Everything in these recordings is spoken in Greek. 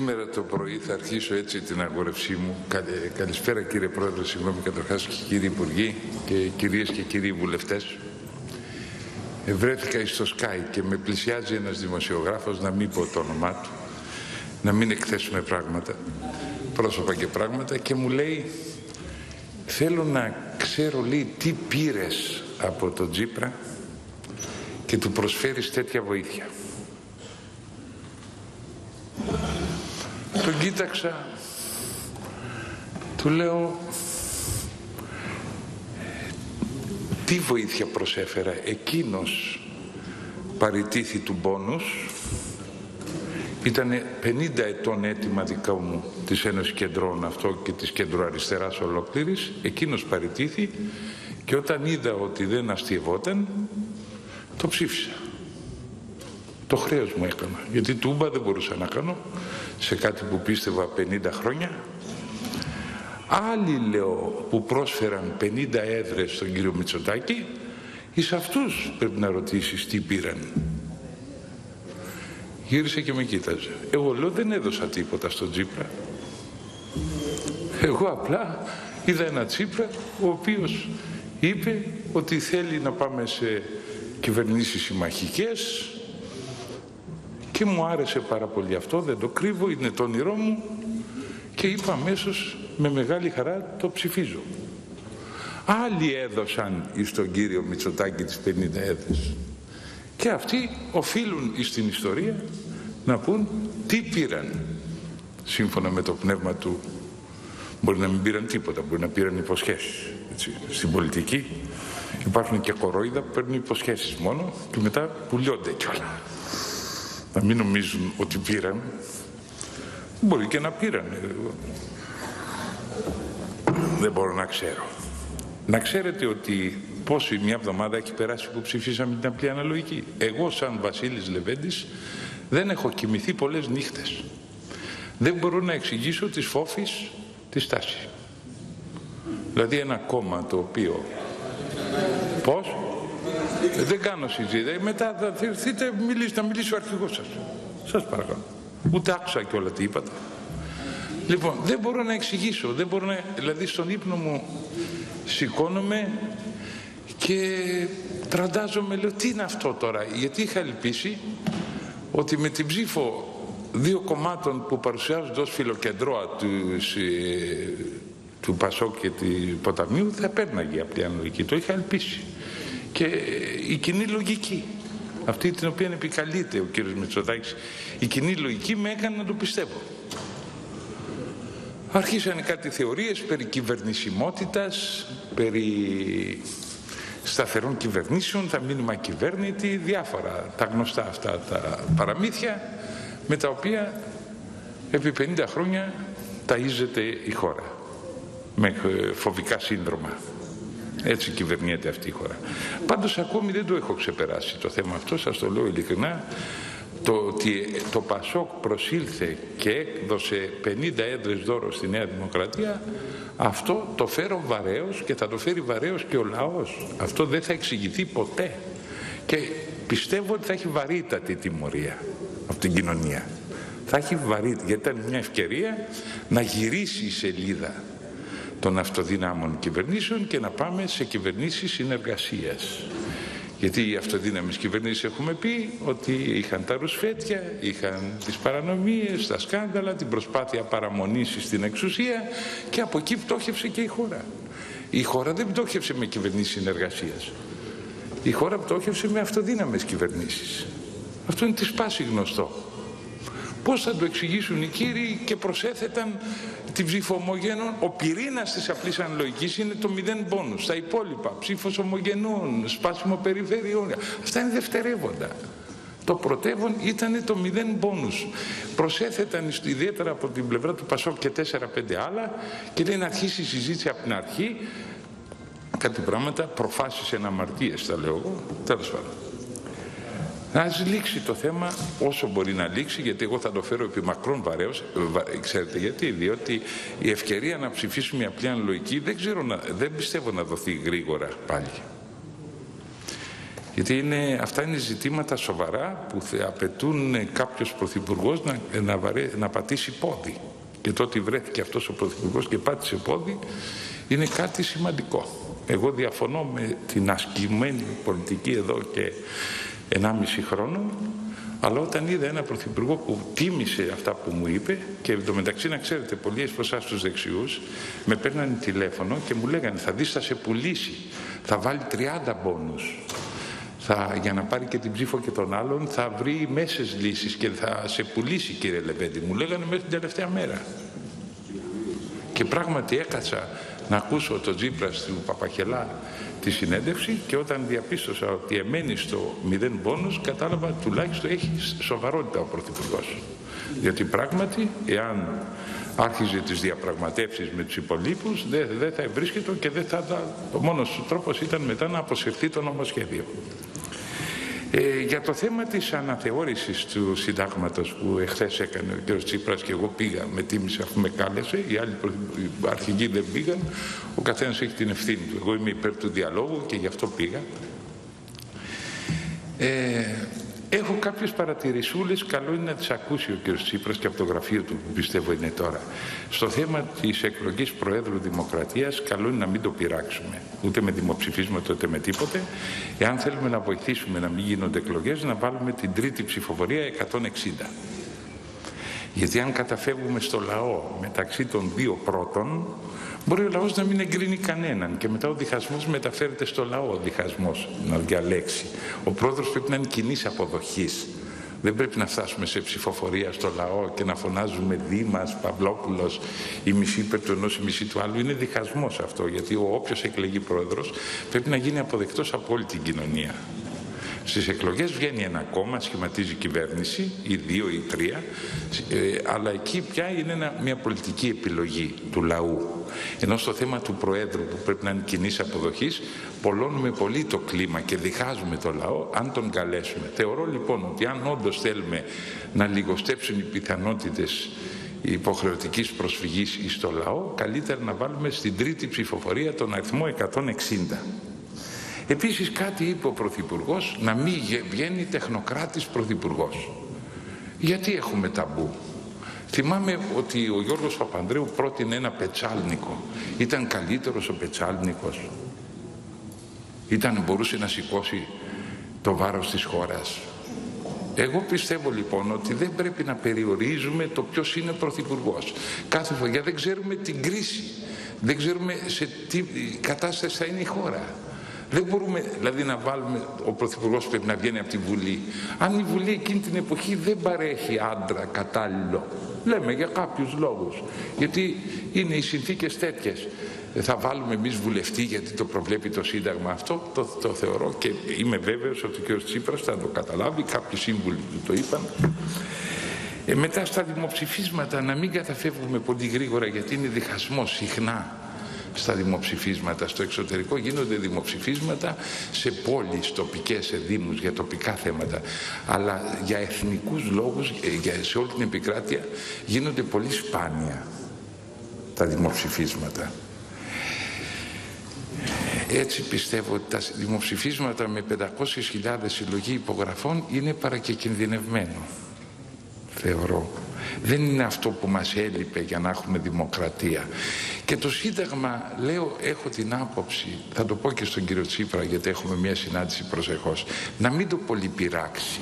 Σήμερα το πρωί θα αρχίσω έτσι την αγορευσή μου. Καλησπέρα κύριε Πρόεδρε, συγγνώμη καταρχάς και κύριοι Υπουργοί και κυρίες και κύριοι βουλευτές. Βρέθηκα στο Sky και με πλησιάζει ένας δημοσιογράφος, να μην πω το όνομά του, να μην εκθέσουμε πράγματα, πρόσωπα και πράγματα και μου λέει θέλω να ξέρω λέει τι πήρες από τον Τζίπρα και του προσφέρεις τέτοια βοήθεια. Τον κοίταξα, του λέω τι βοήθεια προσέφερα. Εκείνος παρητήθη του πόνους, ήταν 50 ετών έτοιμα δικά μου της Ένωσης Κεντρών αυτό και της κεντροαριστεράς ολόκληρης, εκείνος παρητήθη και όταν είδα ότι δεν αστειευόταν, το ψήφισα. Το χρέος μου έκανα, γιατί τούμπα δεν μπορούσα να κάνω σε κάτι που πίστευα 50 χρόνια. Άλλοι λέω που πρόσφεραν 50 έδρες στον κύριο Μητσοτάκη, εις αυτούς πρέπει να ρωτήσεις τι πήραν. Γύρισε και με κοίταζε. Εγώ λέω δεν έδωσα τίποτα στον Τσίπρα. Εγώ απλά είδα ένα Τσίπρα ο οποίος είπε ότι θέλει να πάμε σε κυβερνήσεις συμμαχικές και μου άρεσε πάρα πολύ αυτό, δεν το κρύβω, είναι το όνειρό μου και είπα αμέσως με μεγάλη χαρά το ψηφίζω. Άλλοι έδωσαν στον κύριο Μητσοτάκη τις 50 έδρες και αυτοί οφείλουν στην ιστορία να πούν τι πήραν σύμφωνα με το πνεύμα του μπορεί να μην πήραν τίποτα, μπορεί να πήραν υποσχέσεις έτσι. στην πολιτική υπάρχουν και κορόιδα που παίρνουν υποσχέσεις μόνο και μετά πουλιώνται κιόλας να μην νομίζουν ότι πήραν. Μπορεί και να πήραν. Δεν μπορώ να ξέρω. Να ξέρετε ότι πόση μια εβδομάδα έχει περάσει που ψηφίσαμε την απλή αναλογική. Εγώ σαν Βασίλης Λεβέντης δεν έχω κοιμηθεί πολλές νύχτες. Δεν μπορώ να εξηγήσω τις φόφεις της τάσης. Δηλαδή ένα κόμμα το οποίο... Πώς; Δεν κάνω συζήτηση. Μετά θα έρθετε μιλήσετε, να μιλήσει ο αρχηγός σας. Σας παρακαλώ. Ούτε άκουσα και όλα τι είπατε. Λοιπόν, δεν μπορώ να εξηγήσω. Δεν μπορώ να... Δηλαδή στον ύπνο μου σηκώνομαι και τραντάζομαι, λέω τι είναι αυτό τώρα. Γιατί είχα ελπίσει ότι με την ψήφο δύο κομμάτων που παρουσιάζονται ως φιλοκεντρώα τους, του Πασόκ και του Ποταμίου θα πέρναγε από την αναλογική. Το είχα ελπίσει και η κοινή λογική αυτή την οποία επικαλείται ο κύριος Μητσοτάκης η κοινή λογική με έκανε να το πιστεύω. Αρχίσανε κάτι θεωρίες περί κυβερνησιμότητας περί σταθερών κυβερνήσεων θα μείνουμε ακυβέρνητοι διάφορα τα γνωστά αυτά τα παραμύθια με τα οποία επί 50 χρόνια ταΐζεται η χώρα με φοβικά σύνδρομα έτσι κυβερνιέται αυτή η χώρα. Πάντως ακόμη δεν το έχω ξεπεράσει το θέμα αυτό, σας το λέω ειλικρινά. Το ότι το Πασόκ προσήλθε και έκδοσε 50 έδρες δώρο στη Νέα Δημοκρατία, αυτό το φέρω βαρέως και θα το φέρει βαρέως και ο λαός. Αυτό δεν θα εξηγηθεί ποτέ. Και πιστεύω ότι θα έχει βαρύτατη τιμωρία από την κοινωνία. Θα έχει βαρύτατη, γιατί ήταν μια ευκαιρία να γυρίσει η σελίδα των αυτοδύναμων κυβερνήσεων και να πάμε σε κυβερνήσεις συνεργασίας. Γιατί οι αυτοδύναμες κυβερνήσεις έχουμε πει ότι είχαν τα ρουσφέτια, είχαν τις παρανομίες, τα σκάνδαλα, την προσπάθεια παραμονής στην εξουσία και από εκεί πτώχευσε και η χώρα. Η χώρα δεν πτώχευσε με κυβερνήσεις συνεργασίας. Η χώρα πτώχευσε με αυτοδύναμες κυβερνήσεις. Αυτό είναι της σπάση γνωστό. Πώς θα το εξηγήσουν οι κύριοι και προσέθεταν την ψήφο ομογενών. Ο πυρήνας της απλής αναλογικής είναι το μηδέν πόνου. Τα υπόλοιπα, ψήφος ομογενών, σπάσιμο περιφερειών. Αυτά είναι δευτερεύοντα. Το πρωτεύον ήταν το μηδέν πόνους. Προσέθεταν ιδιαίτερα από την πλευρά του Πασόκ και 4-5 άλλα και λέει να αρχίσει η συζήτηση από την αρχή κάτι πράγματα, προφάσεις εναμαρτίες τα λέω εγώ, τέλος πάντων. Να λήξει το θέμα όσο μπορεί να λήξει, γιατί εγώ θα το φέρω επί μακρόν βαρέως. Ξέρετε γιατί, διότι η ευκαιρία να ψηφίσουμε μια απλή αναλογική δεν, ξέρω να, δεν πιστεύω να δοθεί γρήγορα πάλι. Γιατί είναι, αυτά είναι ζητήματα σοβαρά που απαιτούν κάποιος πρωθυπουργός να, να, να πατήσει πόδι. Και τότε βρέθηκε αυτός ο πρωθυπουργός και πάτησε πόδι είναι κάτι σημαντικό. Εγώ διαφωνώ με την ασκημένη πολιτική εδώ και 1,5 χρόνο αλλά όταν είδα ένα πρωθυπουργό που τίμησε αυτά που μου είπε και εντωμεταξύ να ξέρετε πολλοί από εσάς τους δεξιούς με παίρνανε τηλέφωνο και μου λέγανε θα δεις θα σε πουλήσει, θα βάλει 30 πόνους θα, για να πάρει και την ψήφο και των άλλων θα βρει μέσες λύσεις και θα σε πουλήσει κύριε Λεβέντη μου λέγανε μέχρι την τελευταία μέρα και πράγματι έκατσα να ακούσω το Τζίπρας του Παπαχελά τη συνέντευξη και όταν διαπίστωσα ότι εμένει στο μηδέν πόνους κατάλαβα τουλάχιστον έχει σοβαρότητα ο Πρωθυπουργός. Διότι πράγματι εάν άρχιζε τις διαπραγματεύσεις με τους υπολείπους δεν δε θα βρίσκεται και δεν θα, ο μόνος τρόπος ήταν μετά να αποσυρθεί το νομοσχέδιο. Ε, για το θέμα της αναθεώρησης του συντάγματος που εχθές έκανε ο κ. Τσίπρας και εγώ πήγα με τίμηση αφού με κάλεσε, οι άλλοι αρχηγοί δεν πήγαν, ο καθένας έχει την ευθύνη του. Εγώ είμαι υπέρ του διαλόγου και γι' αυτό πήγα. Ε, Έχω κάποιες παρατηρησούλες, καλό είναι να τις ακούσει ο κ. Τσίπρας και από το γραφείο του που πιστεύω είναι τώρα. Στο θέμα της εκλογής Προέδρου Δημοκρατίας, καλό είναι να μην το πειράξουμε, ούτε με δημοψηφίσματα ούτε με τίποτε. Εάν θέλουμε να βοηθήσουμε να μην γίνονται εκλογές, να βάλουμε την τρίτη ψηφοφορία 160. Γιατί αν καταφεύγουμε στο λαό μεταξύ των δύο πρώτων, Μπορεί ο λαός να μην εγκρίνει κανέναν και μετά ο διχασμός μεταφέρεται στο λαό, ο διχασμός να διαλέξει. Ο πρόεδρος πρέπει να είναι κοινής αποδοχής. Δεν πρέπει να φτάσουμε σε ψηφοφορία στο λαό και να φωνάζουμε Δήμας, Παυλόπουλος, η μισή υπέρ του ενός, η μισή του άλλου. Είναι διχασμός αυτό, γιατί ο όποιος εκλεγεί πρόεδρος πρέπει να γίνει αποδεκτός από όλη την κοινωνία. Στις εκλογές βγαίνει ένα κόμμα, σχηματίζει κυβέρνηση, ή δύο ή τρία, ε, αλλά εκεί πια είναι μια πολιτική επιλογή του λαού. Ενώ στο θέμα του Προέδρου που πρέπει να είναι κοινής αποδοχής, πολλώνουμε πολύ το κλίμα και διχάζουμε το λαό αν τον καλέσουμε. Θεωρώ λοιπόν ότι αν όντως θέλουμε να λιγοστέψουν οι πιθανότητες υποχρεωτικής προσφυγής στο λαό, καλύτερα να βάλουμε στην τρίτη ψηφοφορία τον αριθμό 160. Επίσης κάτι είπε ο Πρωθυπουργός να μην βγαίνει τεχνοκράτης Πρωθυπουργός. Γιατί έχουμε ταμπού; Θυμάμαι ότι ο Γιώργος Παπανδρέου πρότεινε ένα πετσάλνικο. Ήταν καλύτερος ο πετσάλνικος; Ήταν, μπορούσε να σηκώσει το βάρος της χώρας; Εγώ πιστεύω λοιπόν ότι δεν πρέπει να περιορίζουμε το ποιος είναι πρωθυπουργός. Κάθε φορά δεν ξέρουμε την κρίση. Δεν ξέρουμε σε τι κατάσταση θα είναι η χώρα. Δεν μπορούμε δηλαδή να βάλουμε, ο Πρωθυπουργός πρέπει να βγαίνει από τη Βουλή. Αν η Βουλή εκείνη την εποχή δεν παρέχει άντρα κατάλληλο, λέμε για κάποιους λόγους, γιατί είναι οι συνθήκες τέτοιες. Θα βάλουμε εμείς βουλευτή γιατί το προβλέπει το Σύνταγμα αυτό, το, το θεωρώ και είμαι βέβαιος ότι ο κ. Τσίπρας θα το καταλάβει, κάποιοι σύμβουλοι του το είπαν. Ε, μετά στα δημοψηφίσματα να μην καταφεύγουμε πολύ γρήγορα γιατί είναι διχασμός συχνά στα δημοψηφίσματα. Στο εξωτερικό γίνονται δημοψηφίσματα σε πόλεις τοπικές, σε δήμους για τοπικά θέματα. Αλλά για εθνικούς λόγους ε, για, σε όλη την επικράτεια γίνονται πολύ σπάνια τα δημοψηφίσματα. Έτσι πιστεύω ότι τα δημοψηφίσματα με 500.000 συλλογή υπογραφών είναι παρακεκινδυνευμένο θεωρώ δεν είναι αυτό που μας έλειπε για να έχουμε δημοκρατία. Και το Σύνταγμα, λέω, έχω την άποψη, θα το πω και στον κύριο Τσίπρα γιατί έχουμε μια συνάντηση προσεχώς, να μην το πολυπειράξει.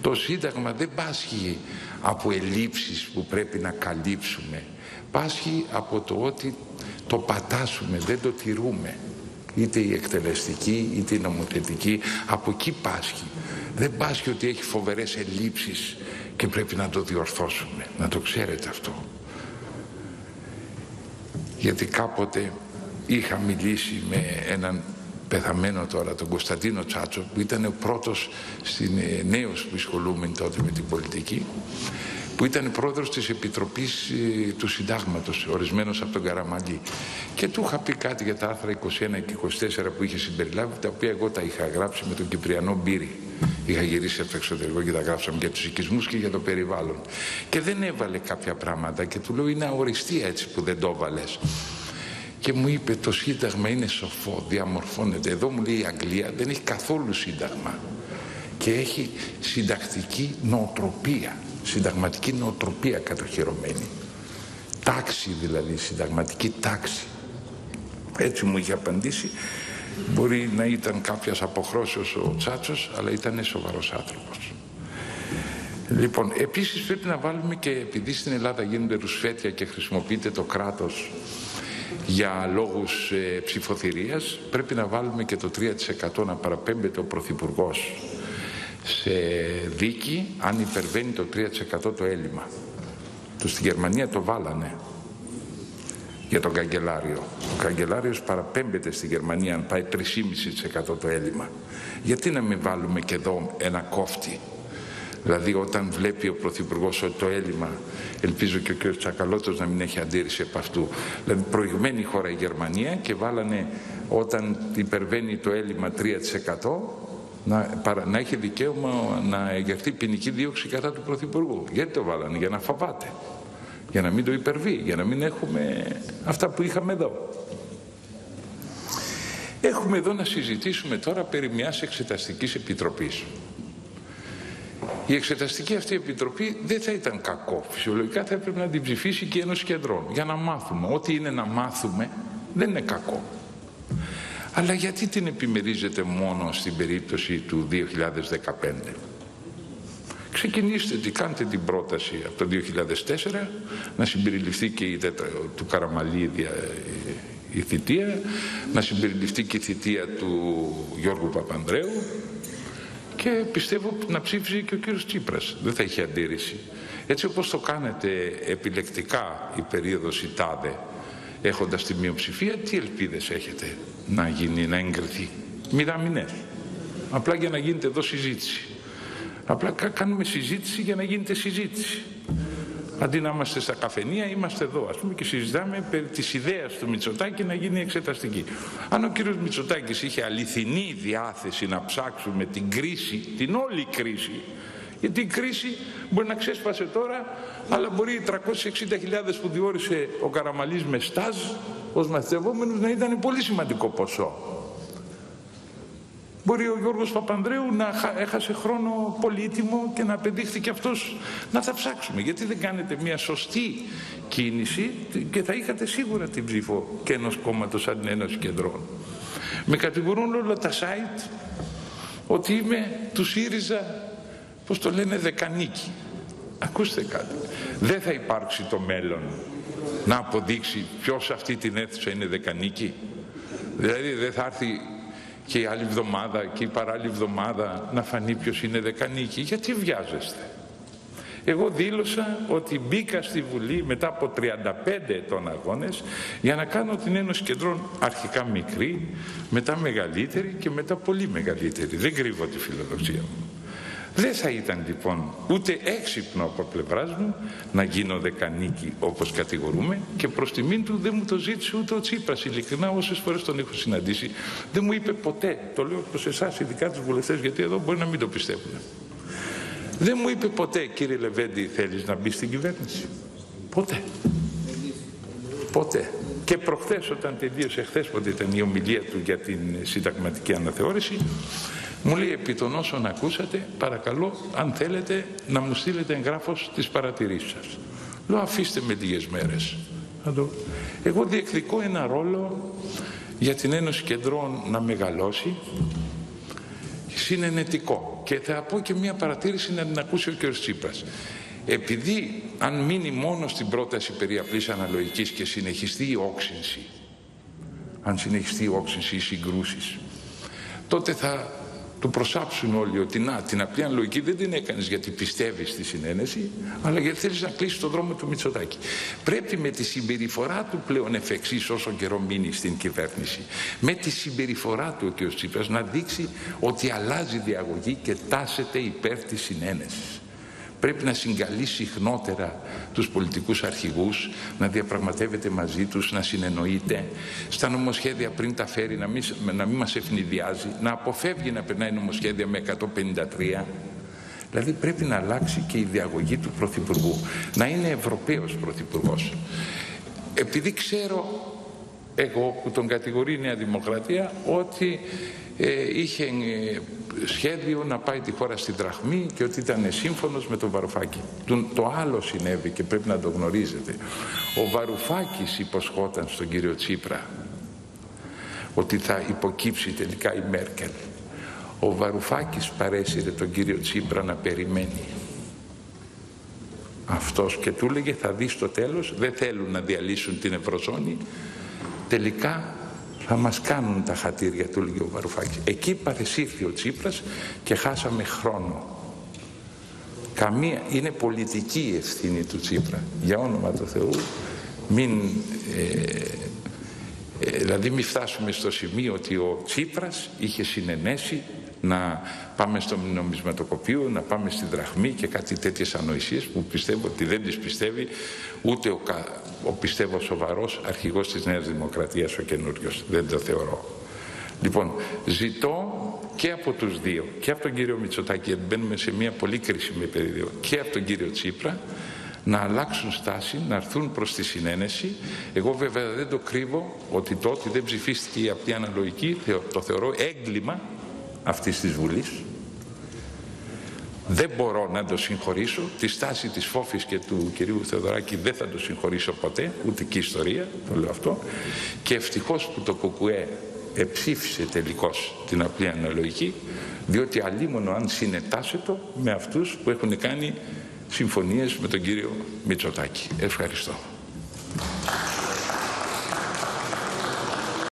Το Σύνταγμα δεν πάσχει από ελλείψεις που πρέπει να καλύψουμε. Πάσχει από το ότι το πατάσουμε, δεν το τηρούμε. Είτε η εκτελεστική, είτε η νομοθετική, από εκεί πάσχει. Δεν πάσχει ότι έχει φοβερές ελλείψεις και πρέπει να το διορθώσουμε, να το ξέρετε αυτό. Γιατί κάποτε είχα μιλήσει με έναν πεθαμένο τώρα, τον Κωνσταντίνο Τσάτσο, που ήταν ο πρώτος στην, ε, νέος που ασχολούμενη τότε με την πολιτική, που ήταν πρόεδρος της Επιτροπής ε, του Συντάγματος, ορισμένος από τον Καραμαλή. Και του είχα πει κάτι για τα άρθρα 21 και 24 που είχε συμπεριλάβει, τα οποία εγώ τα είχα γράψει με τον Κυπριανό Μπύρη. Είχα γυρίσει από το εξωτερικό και τα γράψαμε για τους οικισμούς και για το περιβάλλον. Και δεν έβαλε κάποια πράγματα και του λέω είναι αοριστία έτσι που δεν το έβαλες. και μου είπε το Σύνταγμα είναι σοφό, διαμορφώνεται. Εδώ μου λέει η Αγγλία δεν έχει καθόλου Σύνταγμα και έχει συντακτική νοοτροπία, συνταγματική νοοτροπία κατοχυρωμένη. Τάξη δηλαδή, συνταγματική τάξη. Έτσι μου είχε απαντήσει. Μπορεί να ήταν κάποιας αποχρώσεως ο Τσάτσος, αλλά ήταν σοβαρός άνθρωπος. Λοιπόν, επίσης πρέπει να βάλουμε και επειδή στην Ελλάδα γίνονται ρουσφέτια και χρησιμοποιείται το κράτος για λόγους ε, ψηφοθυρίας, πρέπει να βάλουμε και το 3% να παραπέμπεται ο Πρωθυπουργός σε δίκη αν υπερβαίνει το 3% το έλλειμμα. Το στη Γερμανία το βάλανε για τον καγκελάριο. Ο καγκελάριος παραπέμπεται στη Γερμανία αν πάει 3,5% το έλλειμμα. Γιατί να μην βάλουμε και εδώ ένα κόφτη; Δηλαδή όταν βλέπει ο Πρωθυπουργός ότι το έλλειμμα, ελπίζω και ο κ. Τσακαλώτος να μην έχει αντίρρηση από αυτού, δηλαδή προηγμένη χώρα η Γερμανία και βάλανε όταν υπερβαίνει το έλλειμμα 3% να, να έχει δικαίωμα να εγερθεί ποινική δίωξη κατά του Πρωθυπουργού. Γιατί το βάλανε, για να φοβάται για να μην το υπερβεί, για να μην έχουμε αυτά που είχαμε εδώ. Έχουμε εδώ να συζητήσουμε τώρα περί μιας εξεταστικής επιτροπής. Η εξεταστική αυτή επιτροπή δεν θα ήταν κακό. Φυσιολογικά θα έπρεπε να την ψηφίσει και η Ένωση Κεντρών. Για να μάθουμε. Ό,τι είναι να μάθουμε δεν είναι κακό. Αλλά γιατί την επιμερίζεται μόνο στην περίπτωση του 2015. Ξεκινήστε τι κάντε την πρόταση από το 2004 να συμπεριληφθεί και η του Καραμαλή η θητεία, να συμπεριληφθεί και η θητεία του Γιώργου Παπανδρέου και πιστεύω να ψήφιζε και ο κύριος Τσίπρας. Δεν θα είχε αντίρρηση. Έτσι όπως το κάνετε επιλεκτικά η περίοδος η τάδε, έχοντας τη μειοψηφία, τι ελπίδες έχετε να γίνει, να εγκριθεί; Μηδαμινές. Απλά για να γίνεται εδώ συζήτηση. Απλά κάνουμε συζήτηση για να γίνεται συζήτηση. Αντί να είμαστε στα καφενεία, είμαστε εδώ, ας πούμε, και συζητάμε περί της ιδέας του Μητσοτάκη να γίνει εξεταστική. Αν ο κύριος Μητσοτάκης είχε αληθινή διάθεση να ψάξουμε την κρίση, την όλη κρίση, γιατί η κρίση μπορεί να ξέσπασε τώρα, αλλά μπορεί οι 360.000 που διόρισε ο Καραμαλής με στάζ ως μαθητευόμενος να ήταν πολύ σημαντικό ποσό. Μπορεί ο Γιώργος Παπανδρέου να έχασε χρόνο πολύτιμο και να απεδείχθηκε αυτός να τα ψάξουμε. Γιατί δεν κάνετε μια σωστή κίνηση και θα είχατε σίγουρα την ψήφο και ενός κόμματος σαν την Ένωση Κεντρών. Με κατηγορούν όλα τα site ότι είμαι του ΣΥΡΙΖΑ, πώς το λένε, δεκανίκη. Ακούστε κάτι. Δεν θα υπάρξει το μέλλον να αποδείξει ποιος αυτή την αίθουσα είναι δεκανίκη. Δηλαδή δεν θα έρθει και η άλλη εβδομάδα και η παράλληλη εβδομάδα να φανεί ποιος είναι δεκανίκη. Γιατί βιάζεστε. Εγώ δήλωσα ότι μπήκα στη Βουλή μετά από 35 ετών αγώνες για να κάνω την Ένωση Κεντρών αρχικά μικρή, μετά μεγαλύτερη και μετά πολύ μεγαλύτερη. Δεν κρύβω τη φιλοδοξία μου. Δεν θα ήταν λοιπόν ούτε έξυπνο από πλευράς μου να γίνω δεκανίκη όπως κατηγορούμε και προς τιμήν του δεν μου το ζήτησε ούτε ο Τσίπρας. Ειλικρινά όσες φορές τον έχω συναντήσει δεν μου είπε ποτέ, το λέω προς εσάς ειδικά τους βουλευτές γιατί εδώ μπορεί να μην το πιστεύουν. Δεν μου είπε ποτέ κύριε Λεβέντη θέλεις να μπεις στην κυβέρνηση. Ποτέ. Ποτέ. Και προχθές όταν τελείωσε χθες πότε ήταν η ομιλία του για την συνταγματική αναθεώρηση μου λέει επί των όσων ακούσατε παρακαλώ αν θέλετε να μου στείλετε εγγράφος τις παρατηρήσεις σας. Λέω αφήστε με λίγες μέρες. Εγώ διεκδικώ ένα ρόλο για την Ένωση Κεντρών να μεγαλώσει συνενετικό και θα πω και μια παρατήρηση να την ακούσει ο κ. Τσίπρας. Επειδή αν μείνει μόνο στην πρόταση περί απλής αναλογικής και συνεχιστεί η όξυνση αν συνεχιστεί η όξυνση, οι συγκρούσεις τότε θα του προσάψουν όλοι ότι να, την απλή αναλογική δεν την έκανες γιατί πιστεύεις στη συνένεση, αλλά γιατί θέλεις να κλείσεις το δρόμο του Μητσοτάκη. Πρέπει με τη συμπεριφορά του πλέον εφ' εξής όσο καιρό μείνει στην κυβέρνηση, με τη συμπεριφορά του ο κ. Τσίπρας να δείξει ότι αλλάζει διαγωγή και τάσεται υπέρ της συνένεσης πρέπει να συγκαλεί συχνότερα τους πολιτικούς αρχηγούς, να διαπραγματεύεται μαζί τους, να συνεννοείται, στα νομοσχέδια πριν τα φέρει να μην, να μην μας ευνηδιάζει, να αποφεύγει να περνάει νομοσχέδια με 153. Δηλαδή πρέπει να αλλάξει και η διαγωγή του Πρωθυπουργού, να είναι Ευρωπαίος Πρωθυπουργός. Επειδή ξέρω εγώ που τον κατηγορεί η Νέα Δημοκρατία ότι ε, είχε ε, σχέδιο να πάει τη χώρα στην Τραχμή και ότι ήταν σύμφωνος με τον Βαρουφάκη. Το άλλο συνέβη και πρέπει να το γνωρίζετε. Ο Βαρουφάκης υποσχόταν στον κύριο Τσίπρα ότι θα υποκύψει τελικά η Μέρκελ. Ο Βαρουφάκης παρέσυρε τον κύριο Τσίπρα να περιμένει. Αυτός και του έλεγε θα δεις στο τέλος, δεν θέλουν να διαλύσουν την Ευρωζώνη, τελικά θα μας κάνουν τα χατήρια του έλεγε ο Βαρουφάκης. Εκεί παρεσύρθη ο Τσίπρας και χάσαμε χρόνο. Καμία, είναι πολιτική η ευθύνη του Τσίπρα. Για όνομα του Θεού μην ε, ε, δηλαδή μην φτάσουμε στο σημείο ότι ο Τσίπρας είχε συνενέσει να πάμε στο νομισματοκοπείο, να πάμε στην δραχμή και κάτι τέτοιες ανοησίες που πιστεύω ότι δεν τις πιστεύει ούτε ο, ο πιστεύω σοβαρός αρχηγός της Νέας Δημοκρατίας ο καινούριος. Δεν το θεωρώ. Λοιπόν, ζητώ και από τους δύο, και από τον κύριο Μητσοτάκη, γιατί μπαίνουμε σε μια πολύ κρίσιμη περίοδο, και από τον κύριο Τσίπρα, να αλλάξουν στάση, να έρθουν προς τη συνένεση. Εγώ βέβαια δεν το κρύβω ότι το ότι δεν ψηφίστηκε η απλή αναλογική το θεωρώ έγκλημα αυτής της Βουλής. Δεν μπορώ να το συγχωρήσω. Τη στάση της Φόφης και του κυρίου Θεοδωράκη δεν θα το συγχωρήσω ποτέ, ούτε και ιστορία, το λέω αυτό. Και ευτυχώς που το ΚΚΕ εψήφισε τελικώς την απλή αναλογική, διότι αλίμονο αν συνετάσσετο με αυτούς που έχουν κάνει συμφωνίες με τον κύριο Μητσοτάκη. Ευχαριστώ.